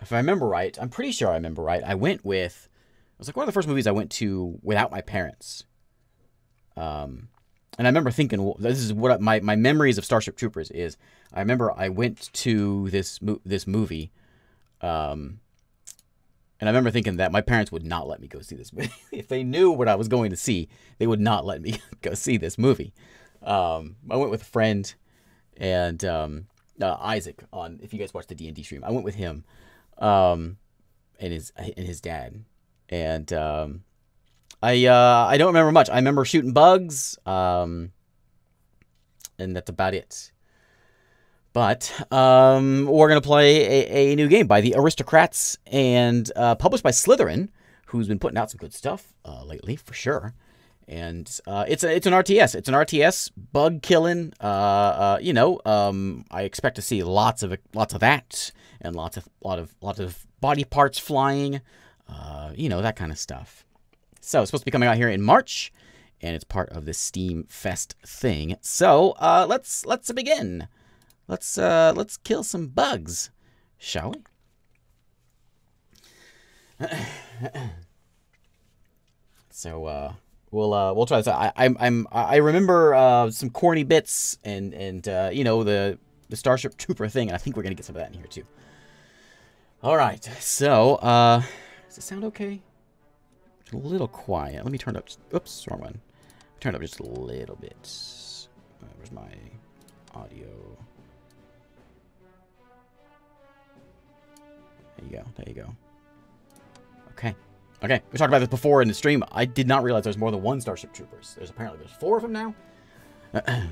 if I remember right, I'm pretty sure I remember right. I went with. It was like one of the first movies I went to without my parents. Um, and I remember thinking, well, this is what my my memories of Starship Troopers is. I remember I went to this mo- this movie, um, and I remember thinking that my parents would not let me go see this movie. if they knew what I was going to see, they would not let me go see this movie. Um, I went with a friend and um, uh, Isaac on. If you guys watch the D and D stream, I went with him, um, and his and his dad, and um, I uh, I don't remember much. I remember shooting bugs, um, and that's about it. But um, we're gonna play a, a new game by the Aristocrats and uh, published by Slitherine, who's been putting out some good stuff uh, lately for sure. And uh, it's a, it's an RTS. It's an RTS bug killing. Uh, uh, you know, um, I expect to see lots of lots of that and lots of lot of lots of body parts flying. Uh, you know that kind of stuff. So it's supposed to be coming out here in March, and it's part of the Steam Fest thing. So uh, let's let's begin. Let's uh, let's kill some bugs, shall we? so uh, we'll uh, we'll try this. Out. I I'm, I'm I remember uh, some corny bits and and uh, you know the the Starship Trooper thing, and I think we're gonna get some of that in here too. All right, so uh, does it sound okay? a little quiet. Let me turn it up. Oops, wrong one. Turn it up just a little bit. Uh, where's my audio? There you go. There you go. Okay. Okay. We talked about this before in the stream. I did not realize there's more than one Starship Troopers. There's apparently there's four of them now.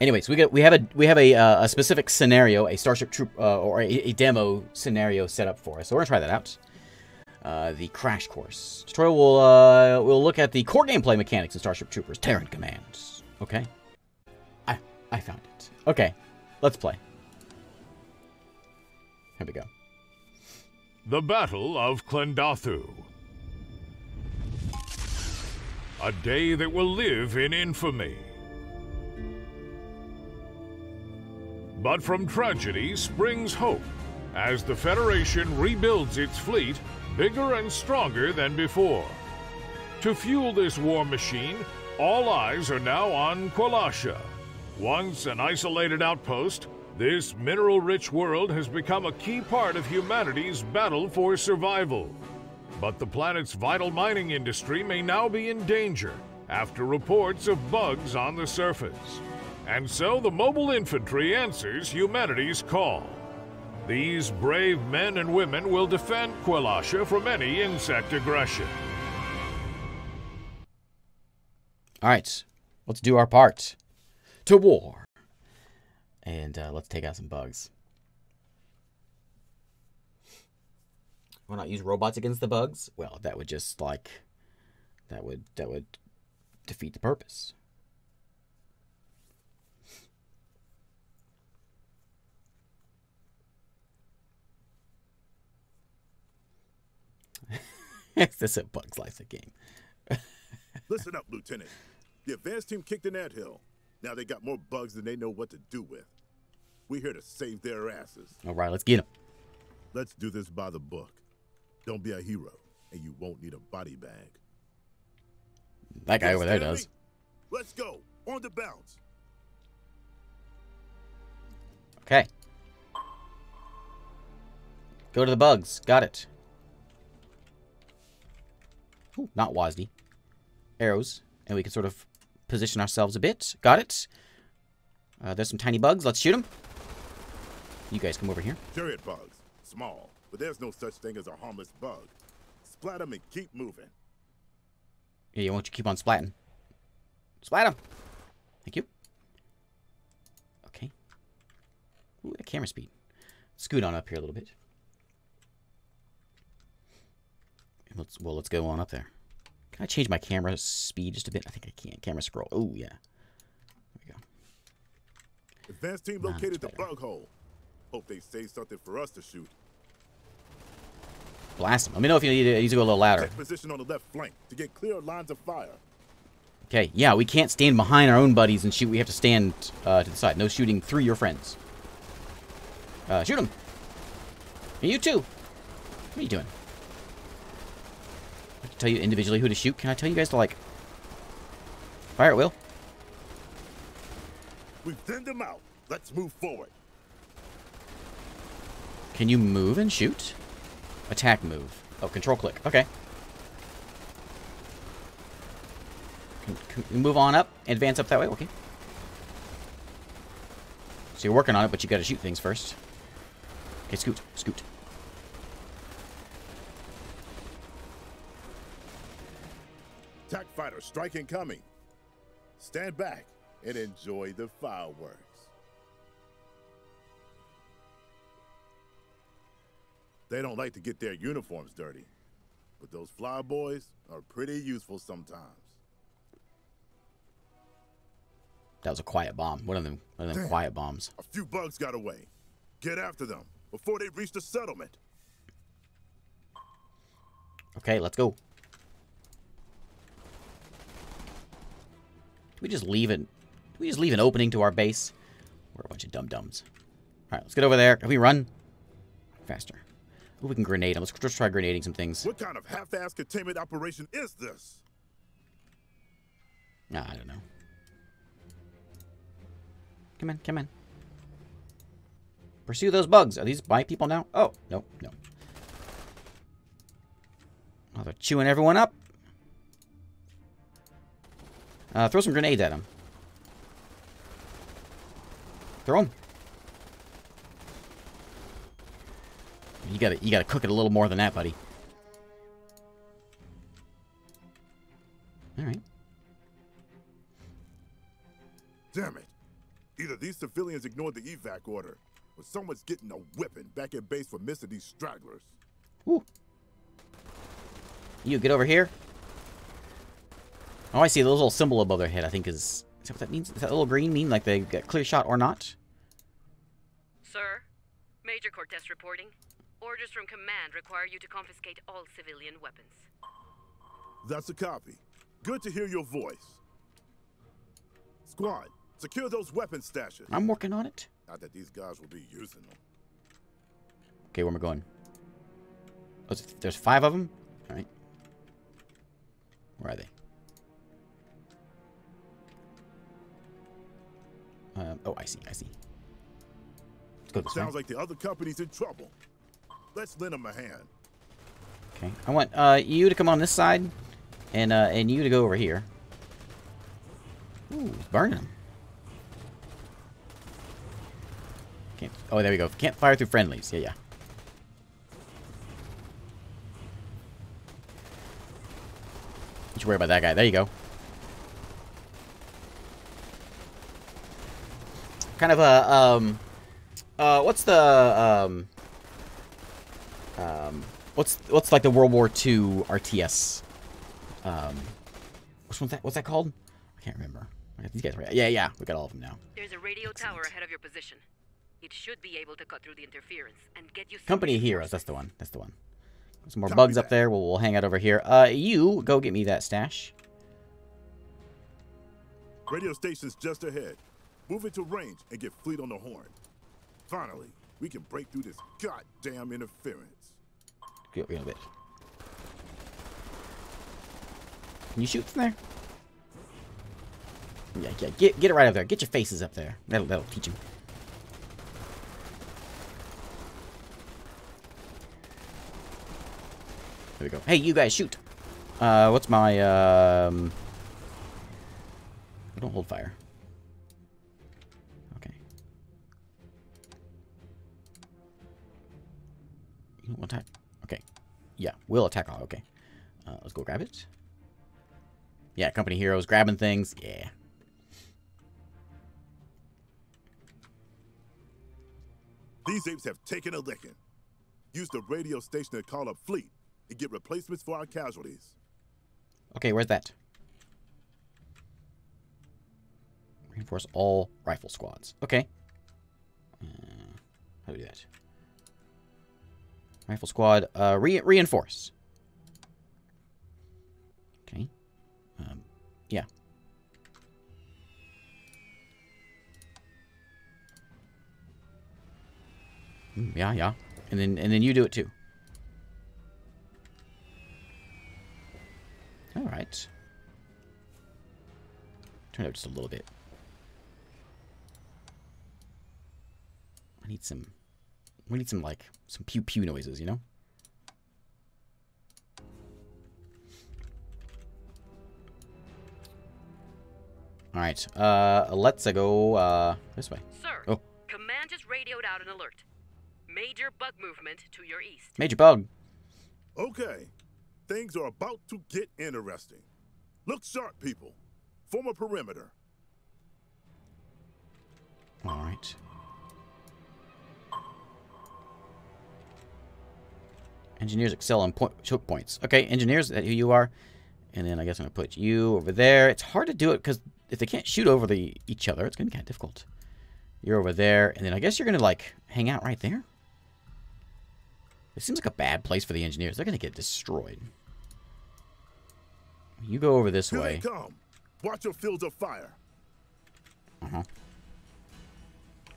Anyways, we get we have a we have a uh, a specific scenario, a Starship Troop uh, or a, a, demo scenario set up for us. So we're gonna try that out. Uh, the crash course tutorial will uh, will look at the core gameplay mechanics in Starship Troopers Terran commands. Okay, I I found it. Okay, let's play. Here we go. The Battle of Klendathu. A day that will live in infamy. But from tragedy springs hope as the Federation rebuilds its fleet bigger and stronger than before. To fuel this war machine, all eyes are now on Kwalasha. Once an isolated outpost, this mineral-rich world has become a key part of humanity's battle for survival. But the planet's vital mining industry may now be in danger after reports of bugs on the surface. And so the mobile infantry answers humanity's call. These brave men and women will defend Kwalasha from any insect aggression. All right, let's do our part. To war. And uh, let's take out some bugs. Why not use robots against the bugs? Well, that would just like that would that would defeat the purpose. this is a Bugs Life game. Listen up, Lieutenant. The advanced team kicked an anthill. Now they got more bugs than they know what to do with. We're here to save their asses. All right, let's get them. Let's do this by the book. Don't be a hero, and you won't need a body bag. That guy over there does. Me? Let's go. On the bounce. Okay. Go to the bugs. Got it. Ooh, not WASD. Arrows. And we can sort of position ourselves a bit. Got it. Uh, there's some tiny bugs. Let's shoot them. You guys come over here. Chariot bugs. Small. But there's no such thing as a harmless bug. Splat them and keep moving. Yeah, you want you keep on splatting. Splat them. Thank you. Okay. Ooh, that camera speed. Scoot on up here a little bit. Let's well, let's go on up there. Can I change my camera speed just a bit? I think I can. Camera scroll. Oh yeah. There we go. Advanced team located the bug hole. Hope they say something for us to shoot. Blast them. Let me know if you need to, need to go a little louder. Take position on the left flank to get clear lines of fire. Okay, yeah, we can't stand behind our own buddies and shoot. We have to stand uh, to the side. No shooting through your friends. Uh, shoot them. Hey, you too. What are you doing? Tell you individually who to shoot. Can I tell you guys to, like... Fire at will? We've thinned them out. Let's move forward. Can you move and shoot? Attack move. Oh, control click. Okay. Can, can move on up? Advance up that way? Okay. So you're working on it, but you gotta shoot things first. Okay, scoot. Scoot. Fighter strike incoming. Stand back and enjoy the fireworks. They don't like to get their uniforms dirty, but those flyboys are pretty useful sometimes. That was a quiet bomb. One of them, one of them Damn. quiet bombs. A few bugs got away. Get after them before they reach the settlement. Okay, let's go. Do we just leave it? Do we just leave an opening to our base? We're a bunch of dum-dums. All right, let's get over there. Can we run? Faster. Ooh, we can grenade them. Let's just try grenading some things. What kind of half-ass containment operation is this? Nah, I don't know. Come in, come in. Pursue those bugs. Are these my people now? Oh, no, no. Oh, they're chewing everyone up. Uh, throw some grenades at him. Throw them. You gotta, you gotta cook it a little more than that, buddy. All right. Damn it. Either these civilians ignored the evac order, or someone's getting a whipping back at base for missing these stragglers. Woo. You get over here. Oh, I see the little symbol above their head. I think is is that what that means? Does that little green mean like they got clear shot or not? Sir, Major Cortez reporting. Orders from command require you to confiscate all civilian weapons. That's a copy. Good to hear your voice. Squad, secure those weapon stashes. I'm working on it. Not that these guys will be using them. Okay, where am I going? Oh, there's- there's five of them. All right. Where are they? Um, oh, I see. I see. Let's go this way. Sounds like the other company's in trouble. Let's lend them a hand. Okay. I want uh, you to come on this side, and uh, and you to go over here. Ooh, burning them. Can't. Oh, there we go. Can't fire through friendlies. Yeah, yeah. Don't you worry about that guy. There you go. Kind of a um, uh, what's the um, um, what's what's like the World War II RTS? Um, which one's that? What's that called? I can't remember. I got these guys right. Yeah, yeah, we got all of them now. There's a radio tower ahead of your position. It should be able to cut through the interference and get you Company of Heroes. That's the one. That's the one. Some more Copy bugs up there. We'll, we'll hang out over here. Uh, you go get me that stash. Radio station's just ahead. Move into range and get fleet on the horn. Finally, we can break through this goddamn interference. Get over here a bit. Can you shoot from there? Yeah, yeah. Get get it right up there. Get your faces up there. That'll that'll teach him. There we go. Hey, you guys, shoot. Uh, what's my um? I don't hold fire. Don't attack. Okay. Yeah, we'll attack. all. Okay. Uh, let's go grab it. Yeah, company heroes grabbing things. Yeah. These apes have taken a licking. Use the radio station to call up fleet and get replacements for our casualties. Okay, where's that? Reinforce all rifle squads. Okay. Uh, how do we do that? Rifle squad, uh, re reinforce. Okay. Um, yeah. Mm, yeah, yeah. And then and then you do it too. All right. Turn it up just a little bit. I need some. We need some like some pew pew noises, you know. All right. Uh, let's go uh this way. Sir, Oh. Command just radioed out an alert. Major bug movement to your east. Major bug. Okay, things are about to get interesting. Look sharp, people. Form a perimeter. All Engineers excel on point, choke points. Okay, engineers, that who you are? And then I guess I'm gonna put you over there. It's hard to do it because if they can't shoot over the each other, it's gonna be kind of difficult. You're over there, and then I guess you're gonna like hang out right there. It seems like a bad place for the engineers. They're gonna get destroyed. You go over this Here way. come. Watch your fields of fire. Uh-huh.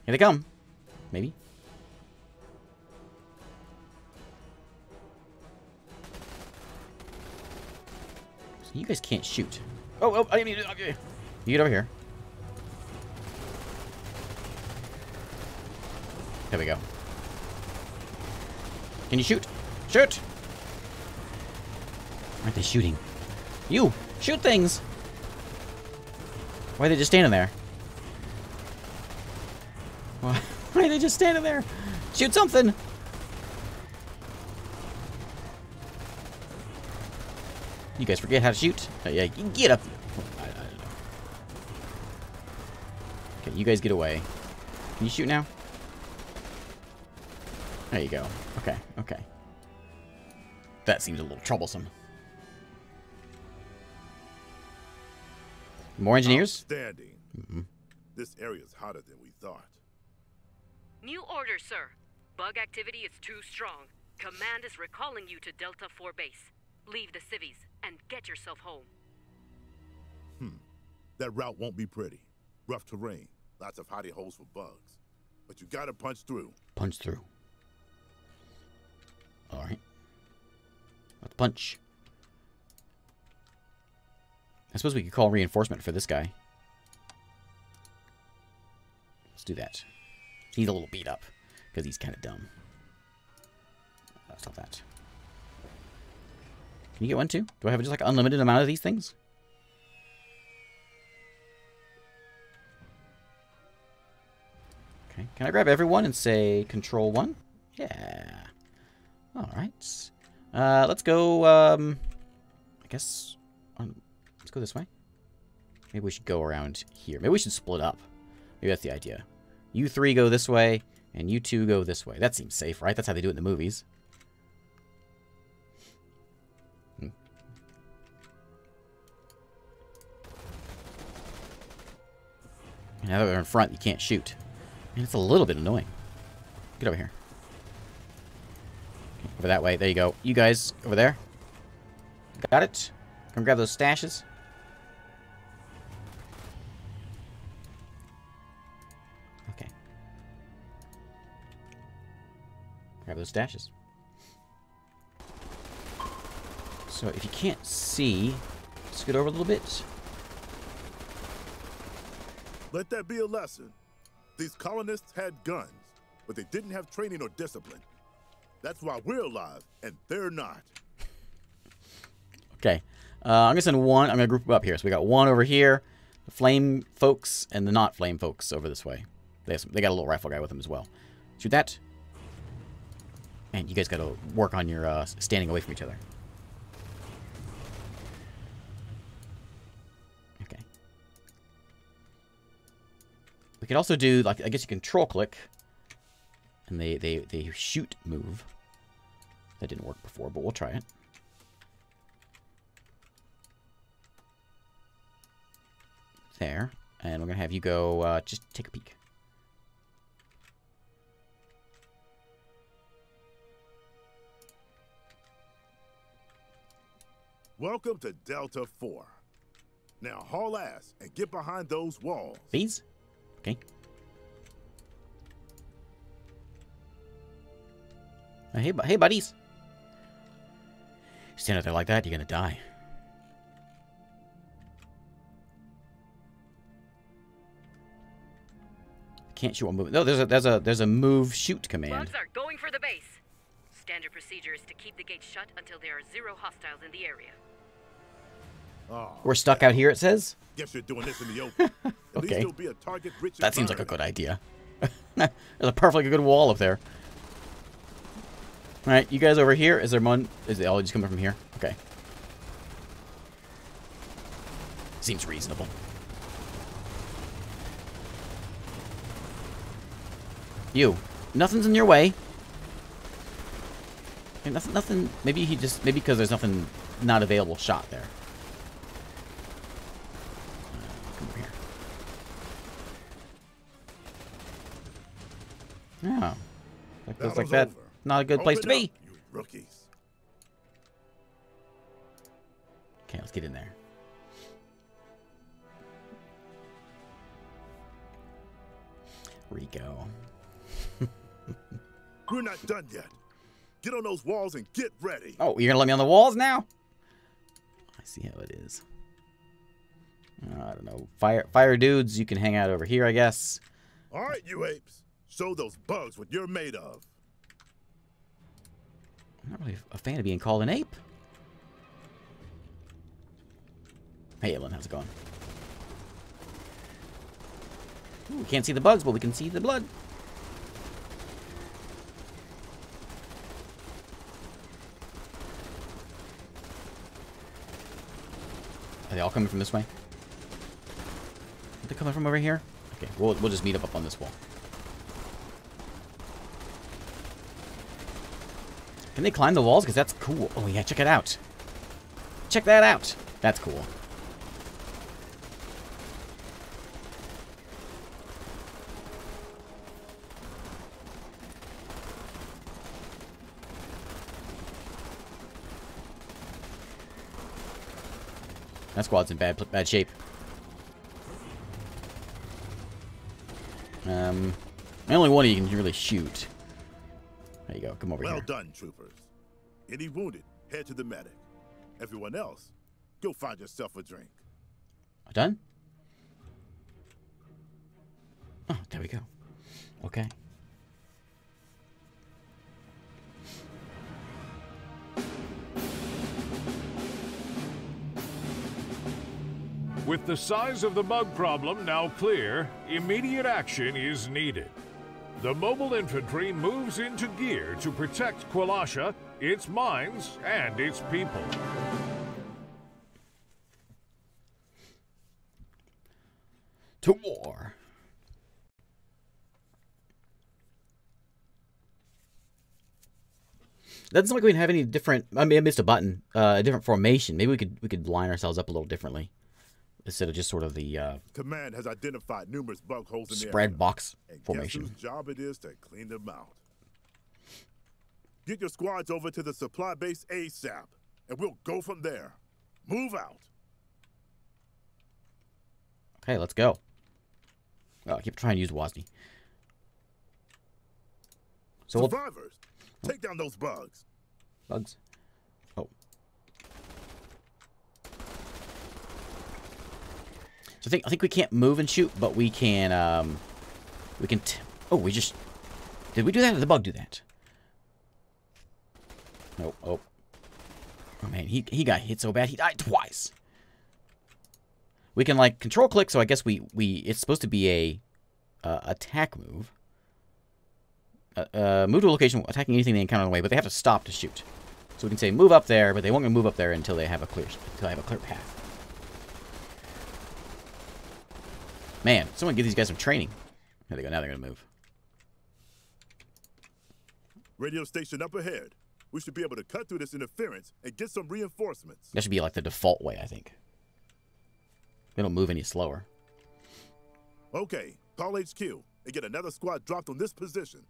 Here they come. Maybe. You guys can't shoot. Oh, oh, I didn't mean to- okay. You get over here. There we go. Can you shoot? Shoot! Aren't they shooting? You! Shoot things! Why are they just standing there? Why, why are they just standing there? Shoot something! You guys forget how to shoot? Uh, yeah, get up. I, I don't know. Okay, you guys get away. Can you shoot now? There you go. Okay, okay. That seems a little troublesome. More engineers? Outstanding. Mm-hmm. This area's hotter than we thought. New order, sir. Bug activity is too strong. Command is recalling you to Delta 4 base. Leave the civies and get yourself home. Hmm. That route won't be pretty. Rough terrain, lots of hidey holes for bugs. But you gotta punch through. Punch through. Alright. Let's punch. I suppose we could call reinforcement for this guy. Let's do that. He's a little beat up, because he's kind of dumb. Stop that. Can you get one too? Do I have just like unlimited amount of these things? Okay. Can I grab everyone and say control one? Yeah. All right. Uh, let's go. Um, I guess. Um, let's go this way. Maybe we should go around here. Maybe we should split up. Maybe that's the idea. You three go this way, and you two go this way. That seems safe, right? That's how they do it in the movies. Now that they're in front, you can't shoot. Man, it's a little bit annoying. Get over here. Over that way. There you go. You guys, over there. Got it? Come grab those stashes. Okay. Grab those stashes. So if you can't see, scoot over a little bit. Let that be a lesson. These colonists had guns, but they didn't have training or discipline. That's why we're alive and they're not. Okay. Uh, I'm going to send one. I'm going to group them up here. So we got one over here, the flame folks, and the not flame folks over this way. They, some, they got a little rifle guy with them as well. Shoot that. And you guys got to work on your uh, standing away from each other. We could also do, like, I guess you control click. And they, they, they shoot move. That didn't work before, but we'll try it. there, and we're gonna have you go uh, just take a peek. Welcome to Delta 4. Now haul ass and get behind those walls. These, okay. Hey, hey, buddies. Stand out there like that, you're gonna die. Can't shoot while moving. No, there's a there's a there's a move shoot command. Bugs are going for the base. Standard procedure is to keep the gates shut until there are zero hostiles in the area. Oh, We're stuck out here. It says. guess you're doing this in the open. Okay. be a target rich That seems like a good idea. there's a perfectly good wall up there. All right, you guys over here. Is there one? Is it all just coming from here? Okay. Seems reasonable. You. Nothing's in your way. Nothing. Nothing. Maybe he just. Maybe because there's nothing not available shot there. Oh. That feels like that. over. Not a good place to Open be. up, you rookies. Okay, let's get in there. Rico. We're not done yet. Get on those walls and get ready. Oh, you're gonna let me on the walls now? I see how it is. I don't know. Fire, fire dudes, you can hang out over here, I guess. All right, you apes. Show those bugs what you're made of. I'm not really a fan of being called an ape. Hey, Ellen, how's it going? Ooh, we can't see the bugs, but we can see the blood. Are they all coming from this way? Are they coming from over here? Okay, we'll, we'll just meet up up on this wall. Can they climb the walls? Because that's cool. Oh, yeah, check it out. Check that out. That's cool. That squad's in bad bad shape. Um, only one you can really shoot. There you go. Come over Well here. done, troopers. Any wounded, head to the medic. Everyone else, go find yourself a drink. Done? Oh, there we go. Okay. With the size of the bug problem now clear, immediate action is needed. The mobile infantry moves into gear to protect Kwalasha, its mines, and its people. To war. Doesn't seem like we have any different. I mean, I missed a button. Uh, a different formation. Maybe we could we could line ourselves up a little differently instead of just sort of the uh, Command has identified numerous bug holes in spread box And guess formation. whose job it is to clean them out? Get your squads over to the supply base ASAP, and we'll go from there. Move out. Okay, let's go. Oh, I keep trying to use WASD. So we'll, Survivors, take down those bugs. bugs. So I think I think we can't move and shoot, but we can um we can Oh, we just Did we do that did the bug do that? Nope. Oh. Oh man, he he got hit so bad he died twice. We can like control click, so I guess we we it's supposed to be a uh, attack move. Uh, uh, move to a location attacking anything they encounter on the way, but they have to stop to shoot. So we can say move up there, but they won't move up there until they have a clear until they have a clear path. Man, someone give these guys some training. There they go. Now they're gonna move. Radio station up ahead. We should be able to cut through this interference and get some reinforcements. That should be like the default way, I think. They don't move any slower. Okay, call HQ and get another squad dropped on this position.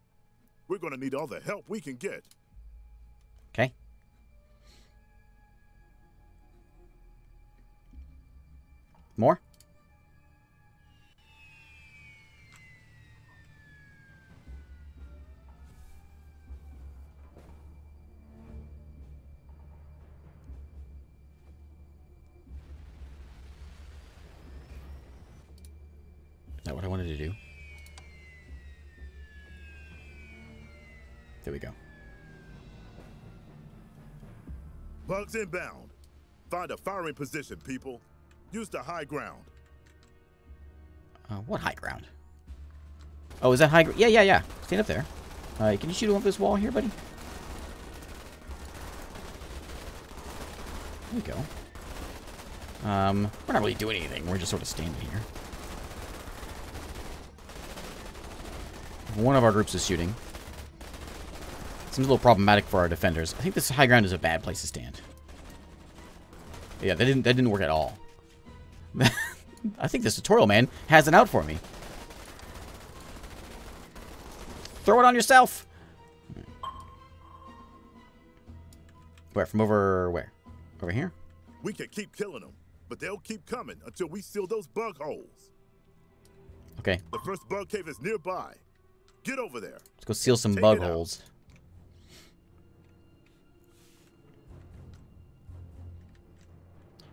We're gonna need all the help we can get. Okay. More? There we go. Bugs inbound. Find a firing position, people. Use the high ground. Uh, what high ground? Oh, is that high? ground? yeah, yeah, yeah. Stand up there. Right, can you shoot off this wall here, buddy? There we go. Um, we're not really doing anything. We're just sort of standing here. One of our groups is shooting. Seems a little problematic for our defenders. I think this high ground is a bad place to stand. Yeah, that didn't that didn't work at all. I think this tutorial man has it out for me. Throw it on yourself. Where? From over where? Over here? We can keep killing them, but they'll keep coming until we seal those bug holes. Okay, The first bug cave is nearby. Get over there. let's go seal some Take bug holes.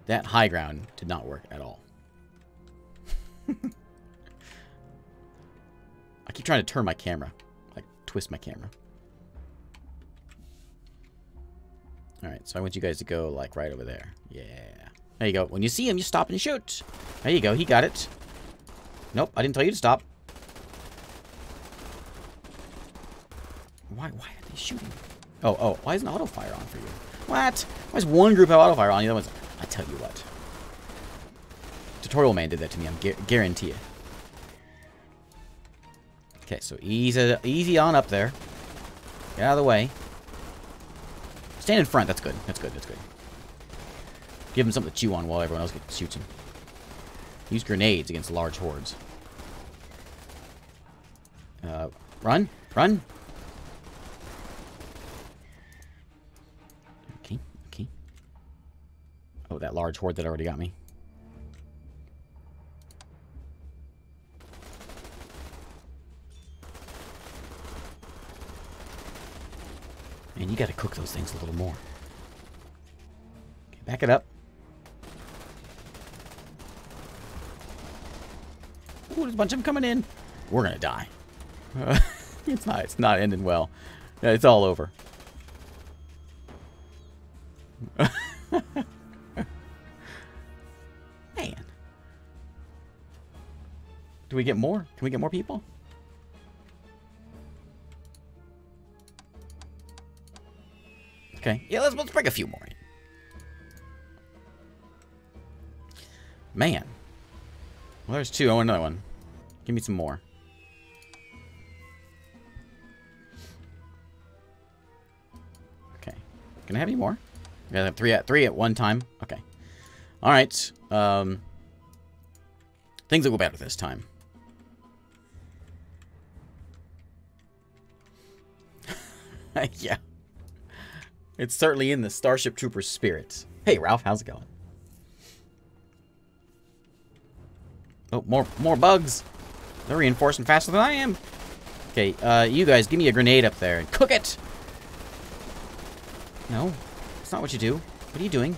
That high ground did not work at all. I keep trying to turn my camera. Like, twist my camera. Alright, so I want you guys to go, like, right over there. Yeah. There you go. When you see him, you stop and shoot. There you go. He got it. Nope, I didn't tell you to stop. Why, why are they shooting? Oh, oh, why isn't auto fire on for you? What? Why is one group have auto fire on, the other one's... I tell you what. Tutorial man did that to me, I'm gu guarantee it. Okay, so easy, easy on up there. Get out of the way. Stand in front, that's good, that's good, that's good. Give him something to chew on while everyone else gets, shoots him. Use grenades against large hordes. Uh, run, run. That large horde that already got me. Man, you gotta cook those things a little more. Okay, back it up. Ooh, there's a bunch of them coming in. We're gonna die. it's not. It's not ending well. It's all over. We get more? Can we get more people? Okay. Yeah, let's, let's bring a few more in. Man. Well, there's two. I want another one. Give me some more. Okay. Can I have any more? I gotta have three at three at one time. Okay. All right. Um. Things will go better this time. yeah. It's certainly in the Starship Troopers spirit. Hey, Ralph, how's it going? Oh, more more bugs. They're reinforcing faster than I am. Okay, uh, you guys, give me a grenade up there and cook it. No, it's not what you do. What are you doing?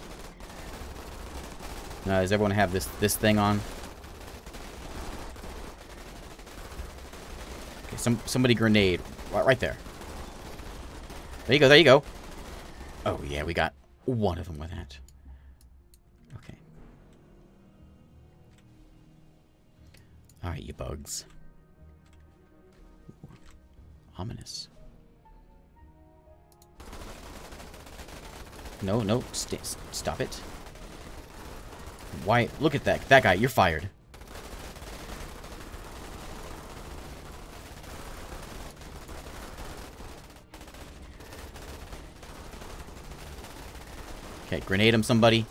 Uh, does everyone have this this thing on? Okay, some somebody grenade right, right there. There you go. There you go. Oh yeah, we got one of them with that. Okay. All right, you bugs. Ooh, ominous. No, no, st stop it. Why? Look at that. That guy, you're fired. Okay, grenade him, somebody.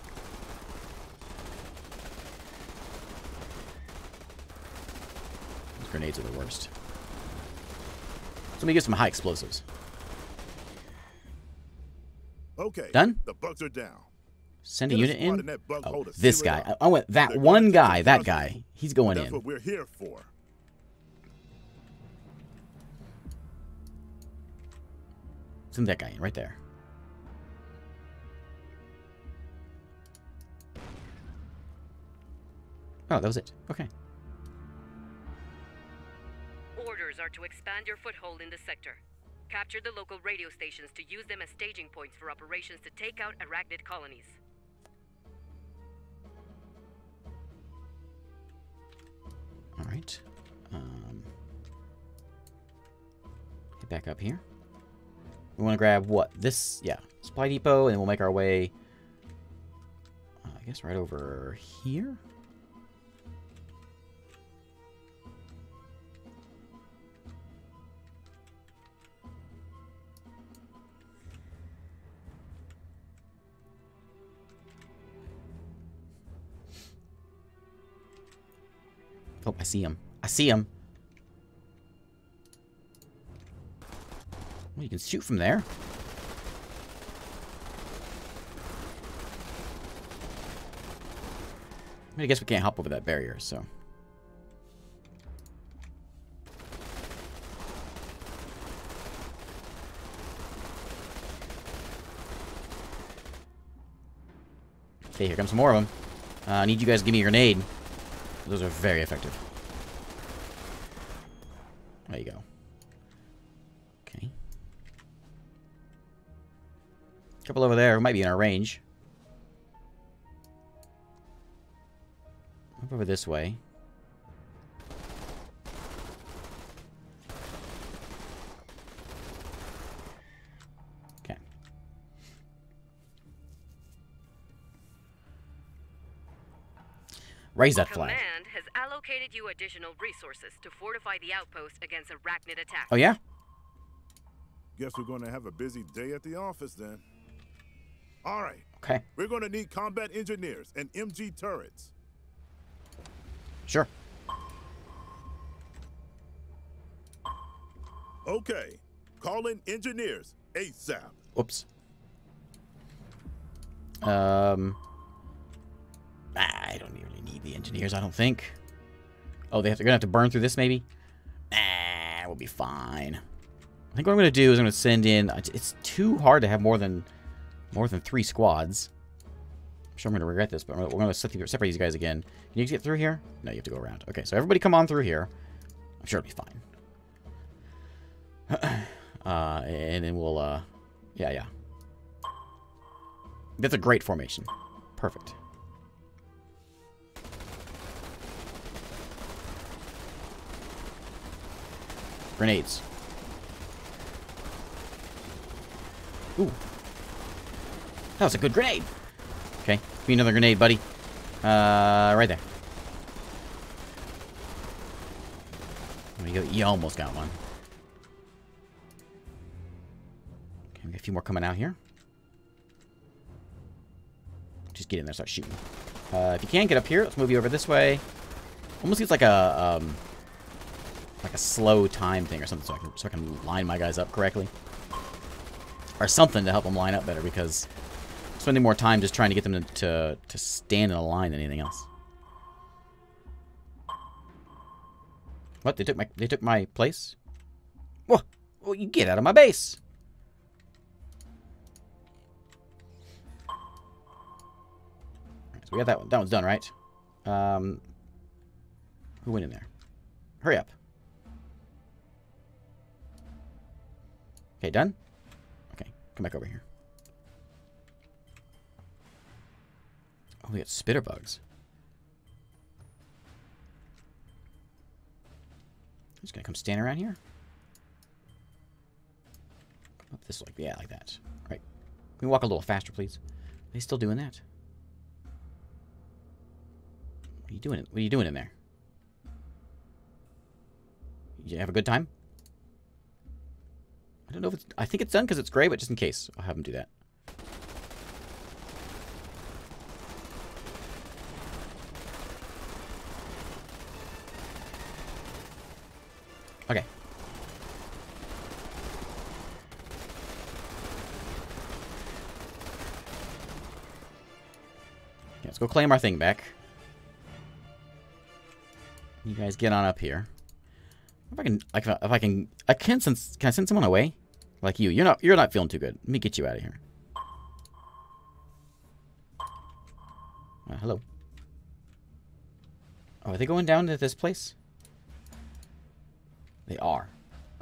These grenades are the worst. So let me get some high explosives. Okay. Done? The bugs are down. Send a Get unit in. in Oh, this guy. I, I went that They're one guy. That guy. He's going That's in. what we're here for. Send that guy in right there. Oh, that was it. Okay. Orders are to expand your foothold in the sector. Capture the local radio stations to use them as staging points for operations to take out arachnid colonies. All right. Um, get back up here. We want to grab what? This, yeah, supply depot, and we'll make our way. Uh, I guess right over here. Oh, I see him. I see him. Well, you can shoot from there. I mean, I guess we can't hop over that barrier, so... Okay, here comes some more of them. Uh, I need you guys to give me a grenade. Those are very effective. There you go. Okay. Couple over there might be in our range. Up over this way. Raise that flag. Command has allocated you additional resources to fortify the outpost against arachnid attack. Oh, yeah? Guess we're going to have a busy day at the office then. All right, Okay. we're going to need combat engineers and MG turrets. Sure. Okay, call in engineers ASAP. Oops. Um, I don't really need the engineers. I don't think. Oh, they have to, gonna have to burn through this, maybe. Nah, we'll be fine. I think what I'm gonna do is I'm gonna send in. It's too hard to have more than more than three squads. I'm sure I'm gonna regret this, but we're gonna separate these guys again. Can you get through here? No, you have to go around. Okay, so everybody come on through here. I'm sure it'll be fine. uh, and then we'll, uh, yeah, yeah. That's a great formation. Perfect. Grenades. Ooh. That was a good grenade. Okay, give me another grenade, buddy. Uh, right there. There you go. You almost got one. Okay, we got a few more coming out here. Just get in there, start shooting. Uh, if you can, get up here. Let's move you over this way. Almost seems like a, um, like a slow time thing or something so I can, so I can line my guys up correctly. Or something to help them line up better because I'm spending more time just trying to get them to, to, to stand in a line than anything else. What? They took my they took my place? Well, well you get out of my base. So we got that one. That one's done, right? Um, who went in there? Hurry up. Okay, done? Okay, come back over here. Oh, we got spitter bugs. Just gonna come stand around here. Come up this way. Yeah, like that. Right. Can we walk a little faster, please? Are they still doing that? What are you doing? What are you doing in there? You have a good time? I don't know if it's... I think it's done because it's gray, but just in case, I'll have them do that. Okay. Yeah, let's go claim our thing back. You guys get on up here. If I can, if I can, I can send, can I send someone away? Like you, you're not, you're not feeling too good. Let me get you out of here. Uh, hello. Oh, are they going down to this place? They are.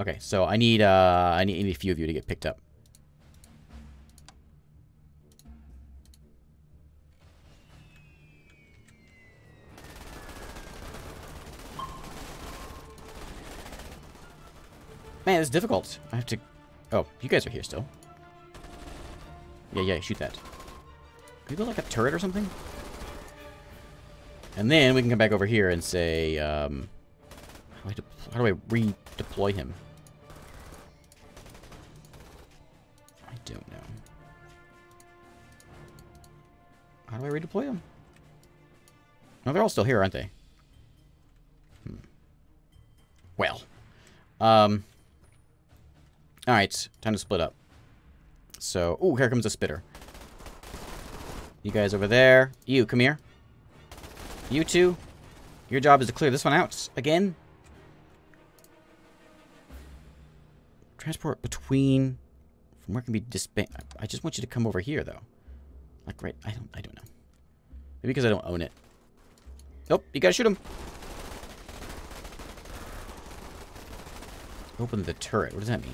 Okay, so I need uh I need, I need a few of you to get picked up. Man, it's difficult. I have to... Oh, you guys are here still. Yeah, yeah, shoot that. Can we build like a turret or something? And then we can come back over here and say, um... How do I, how do I redeploy him? I don't know. How do I redeploy him? No, they're all still here, aren't they? Hmm. Well. Um... Alright, time to split up. So, oh, here comes a spitter. You guys over there. You, come here. You two. Your job is to clear this one out. Again. Transport between... From where can be disband... I just want you to come over here, though. Like, right... I don't... I don't know. Maybe because I don't own it. Nope, you gotta shoot him. Open the turret. What does that mean?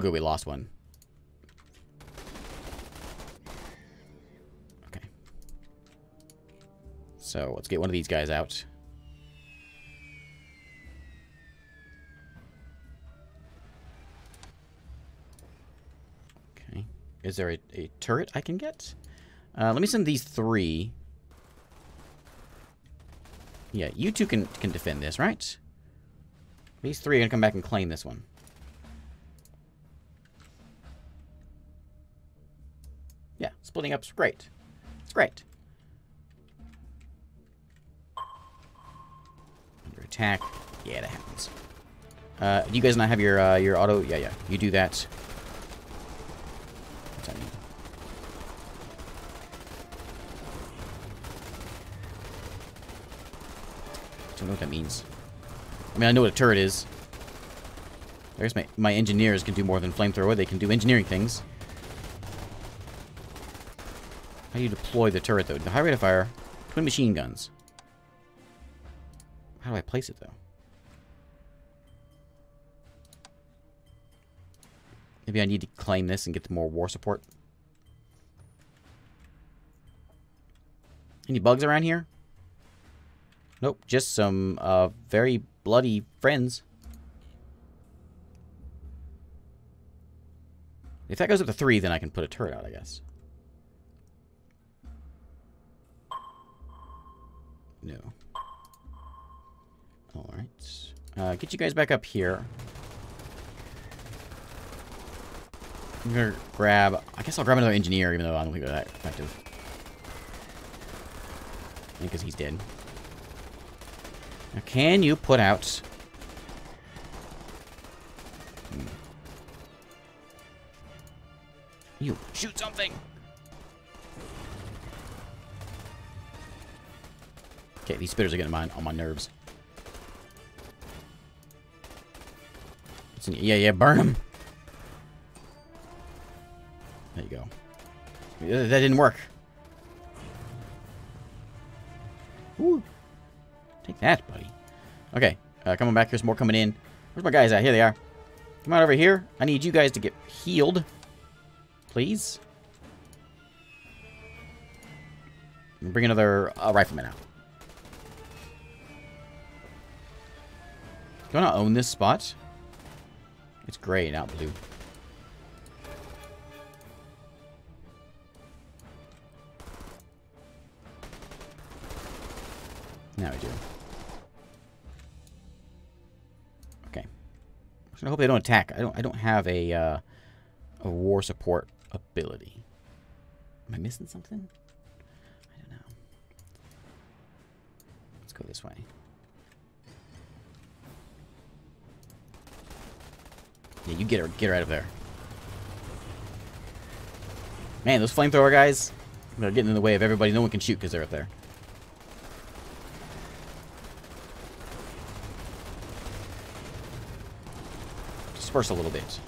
Good, we lost one. Okay. So, let's get one of these guys out. Okay. Is there a, a turret I can get? Uh, let me send these three. Yeah, you two can, can defend this, right? These three are going to come back and claim this one. Splitting up's great. It's great. Under attack. Yeah, that happens. Uh, do you guys not have your uh, your auto? Yeah, yeah. You do that. What's that mean? Don't know what that means. I mean, I know what a turret is. There's my my engineers can do more than flamethrower. They can do engineering things. How do you deploy the turret, though? The high rate of fire, twin machine guns. How do I place it, though? Maybe I need to claim this and get more war support. Any bugs around here? Nope, just some uh, very bloody friends. If that goes up to three, then I can put a turret out, I guess. No. Alright. Uh, get you guys back up here. I'm gonna grab... I guess I'll grab another engineer, even though I don't think that effective. Because he's dead. Now, can you put out... Hmm. You shoot something! Okay, these spitters are getting my, on my nerves. Yeah, yeah, burn them. There you go. That didn't work. Ooh. Take that, buddy. Okay, uh, coming back. Here's more coming in. Where's my guys at? Here they are. Come on over here. I need you guys to get healed. Please. Bring another uh, rifleman out. Do I not own this spot? It's gray, not blue. Now I do. Okay. I hope they don't attack. I don't. I don't have a uh, a war support ability. Am I missing something? I don't know. Let's go this way. Yeah, you get her, get her out of there. Man, those flamethrower guys, they're getting in the way of everybody. No one can shoot because they're up there. Disperse a little bit.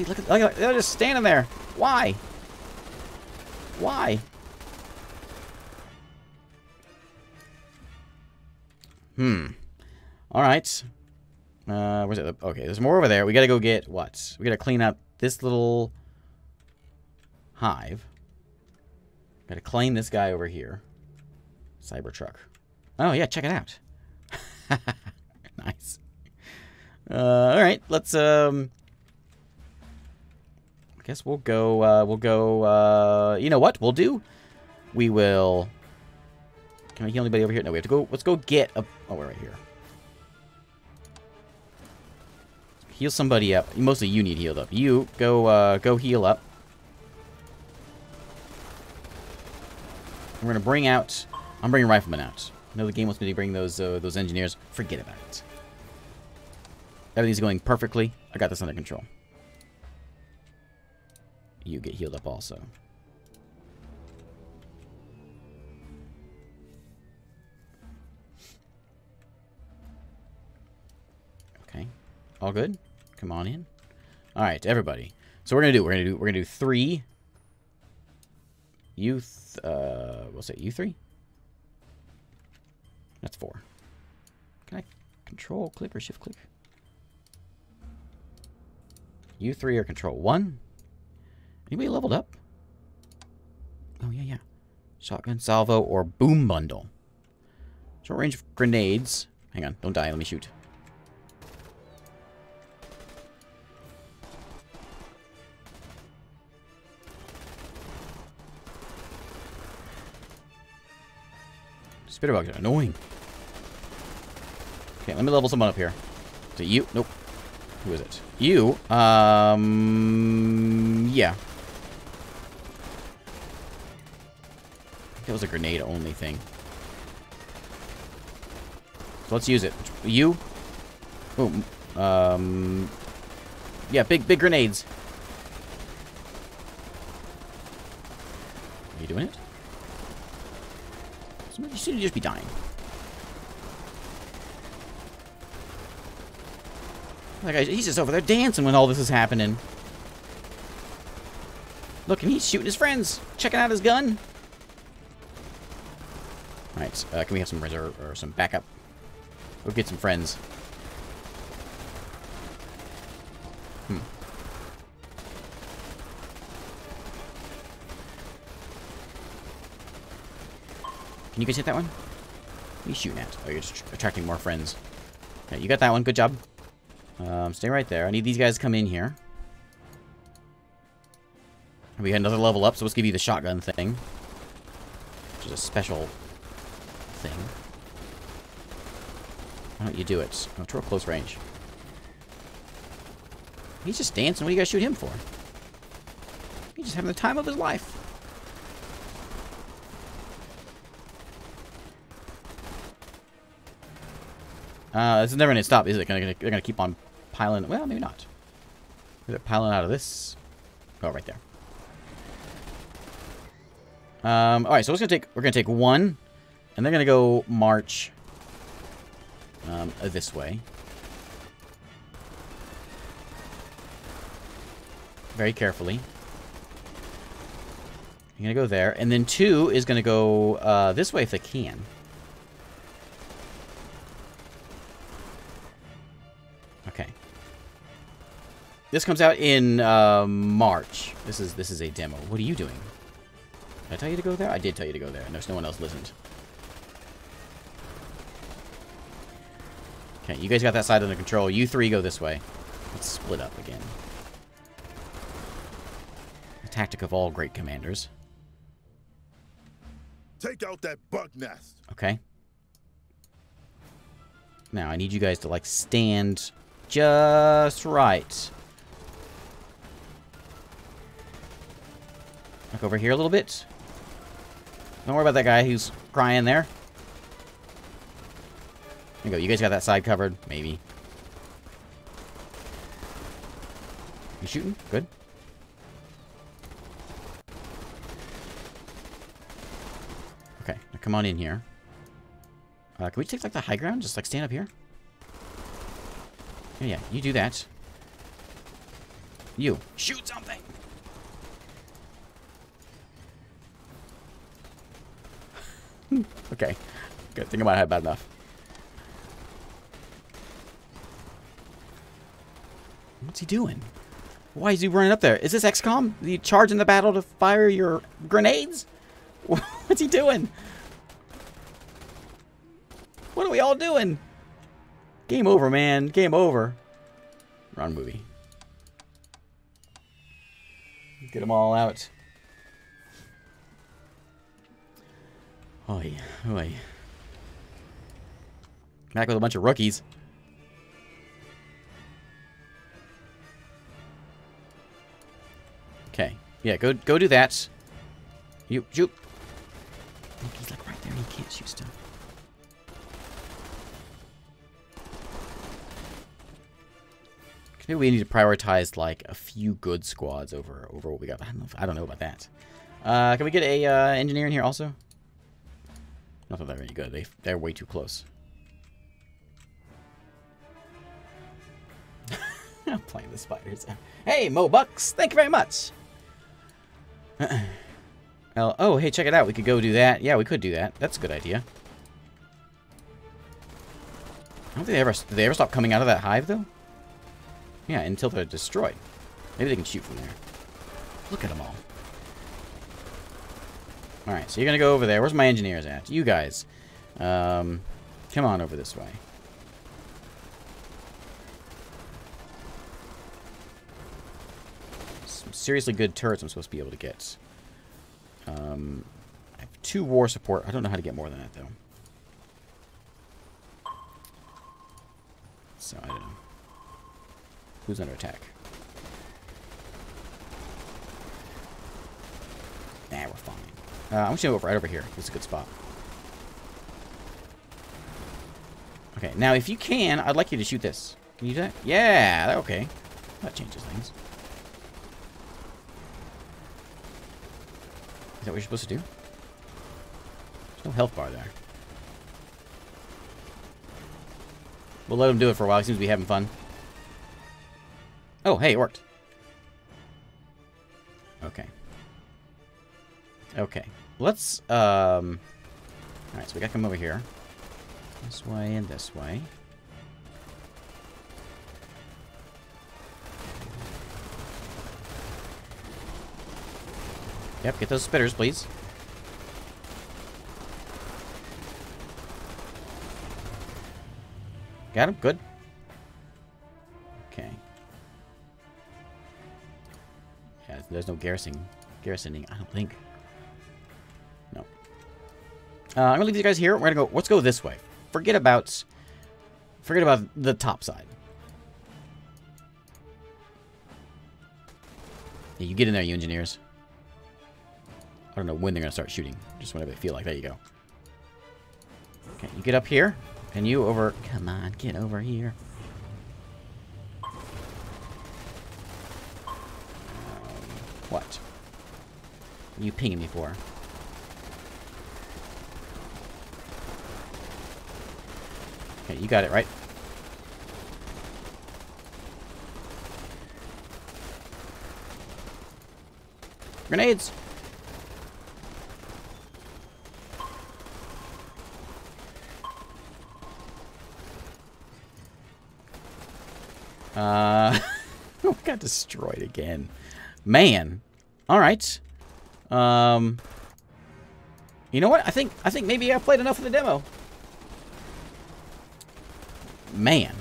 See, look at, look they're just standing there. Why? Why? Hmm. All right. Uh, where's it? Okay, there's more over there. We gotta go get what? We gotta clean up this little hive. Gotta claim this guy over here. Cybertruck. Oh yeah, check it out. nice. Uh, all right, let's um. I guess we'll go. Uh, we'll go. Uh, you know what? We'll do. We will. Can we heal anybody over here? No, we have to go. Let's go get a. Oh, we're right here. Heal somebody up. Mostly you need healed up. You go. Uh, go heal up. We're gonna bring out. I'm bringing riflemen out. I know the game wants me to bring those uh, those engineers. Forget about it. Everything's going perfectly. I got this under control. You get healed up also. Okay. All good? Come on in. Alright, everybody. So we're gonna do we're gonna do we're gonna do three youth uh we'll say you three? That's four. Can I control click or shift click? You three are control one. Anybody leveled up? Oh yeah, yeah. Shotgun salvo or boom bundle. Short range of grenades. Hang on, don't die, let me shoot. Spitterbugs are annoying. Okay, let me level someone up here. Is it you, nope. Who is it? You, um, yeah. That was a grenade only thing. So let's use it. You? Boom. Um, yeah, big, big grenades. Are you doing it? You should just be dying. That guy, he's just over there dancing when all this is happening. Look, and he's shooting his friends, checking out his gun. Alright, uh, can we have some reserve or some backup? Go get some friends. Hmm. Can you guys hit that one? What are you shooting at? Oh, you're just attracting more friends. You got that one. Good job. Um, stay right there. I need these guys to come in here. We got another level up, so let's give you the shotgun thing. Which is a special thing. Why don't you do it? To a close range. He's just dancing. What do you guys shoot him for? He's just having the time of his life. Uh, this is never going to stop, is it? Gonna, gonna, they're going to keep on piling... Well, maybe not. Is it piling out of this? Oh, right there. Um, alright, so we're gonna take we're gonna take one, and they're gonna go march um, this way. Very carefully. You're gonna go there, and then two is gonna go uh, this way if they can. Okay. This comes out in uh, March. This is this is a demo. What are you doing? Did I tell you to go there? I did tell you to go there, there's no one else listened. Okay, you guys got that side under control. You three go this way. Let's split up again. The tactic of all great commanders. Take out that bug nest. Okay. Now, I need you guys to, like, stand just right. Look over here a little bit. Don't worry about that guy who's crying there. There you go. You guys got that side covered? Maybe. You shooting? Good. Okay, now come on in here. Uh, can we take like the high ground? Just like stand up here? Yeah, yeah, you do that. You. Shoot something! okay. Good. Think I might have bad enough. What's he doing? Why is he running up there? Is this XCOM? Are you charging the battle to fire your grenades? What's he doing? What are we all doing? Game over, man. Game over. Run movie. Get them all out. Oi, oi. Back with a bunch of rookies. Okay. Yeah, go go do that. You shoot. He's like right there. He can't shoot stuff. Maybe we need to prioritize like a few good squads over over what we got. I don't know. If, I don't know about that. Uh, can we get a uh, engineer in here also? Not that they're any good. They they're way too close. I'm playing the spiders. Hey, Mo Bucks, thank you very much. oh, oh, hey, check it out. We could go do that. Yeah, we could do that. That's a good idea. I don't think they ever did they ever stop coming out of that hive though. Yeah, until they're destroyed. Maybe they can shoot from there. Look at them all. Alright, so you're to go over there. Where's my engineers at? You guys. Um, come on over this way. Some seriously good turrets I'm supposed to be able to get. Um, I have two war support. I don't know how to get more than that, though. So, I don't know. Who's under attack? Nah, we're fine. Uh, I'm just gonna go right over here. It's a good spot. Okay, now if you can, I'd like you to shoot this. Can you do that? Yeah, okay. That changes things. Is that what you're supposed to do? There's no health bar there. We'll let him do it for a while. He seems to be having fun. Oh, hey, it worked. Okay. Okay. Let's, um... Alright, so we gotta come over here. This way and this way. Yep, get those spitters, please. Got him? Good. Okay. Yeah, there's no garrisoning. Garrisoning, I don't think. No. Uh, I'm gonna leave you guys here. We're gonna go. Let's go this way. Forget about. Forget about the top side. Yeah, you get in there, you engineers. I don't know when they're gonna start shooting. Just whenever they feel like. There you go. Okay, you get up here. And you over... Come on, get over here. Um, what? what are you pinging me for? Okay, you got it, right? Grenades! Uh, got destroyed again. Man. All right. Um, you know what? I think I think maybe I played enough of the demo. Man.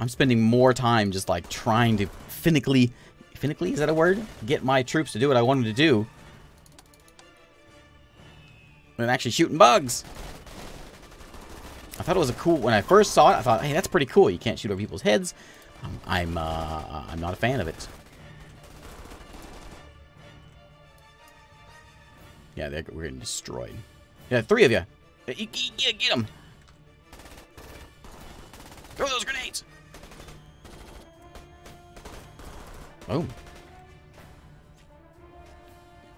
I'm spending more time just like trying to finically, finically, is that a word? Get my troops to do what I want them to do. Than actually shooting bugs. I thought it was a cool, when I first saw it, I thought, hey, that's pretty cool. You can't shoot over people's heads. Um, I'm, uh, I'm not a fan of it. Yeah, we're getting destroyed. Yeah, three of you. Yeah, get them. Throw those grenades. Oh.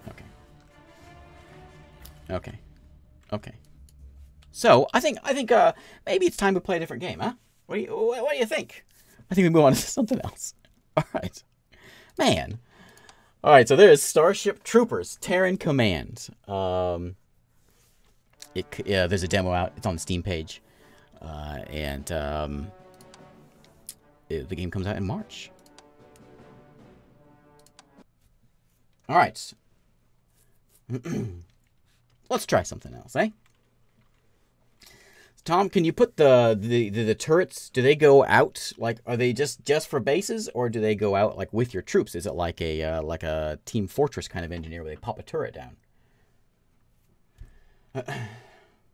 Okay. Okay. Okay. So I think I think uh, maybe it's time to play a different game, huh? What do you What do you think? I think we move on to something else. All right, man. All right, so there's Starship Troopers Terran Command. Um, it yeah, there's a demo out. It's on the Steam page, uh, and um, it, the game comes out in March. All right. Let's try something else, eh? Tom, can you put the, the the, the turrets? Do they go out like? Are they just just for bases, or do they go out like with your troops? Is it like a uh, like a Team Fortress kind of engineer where they pop a turret down?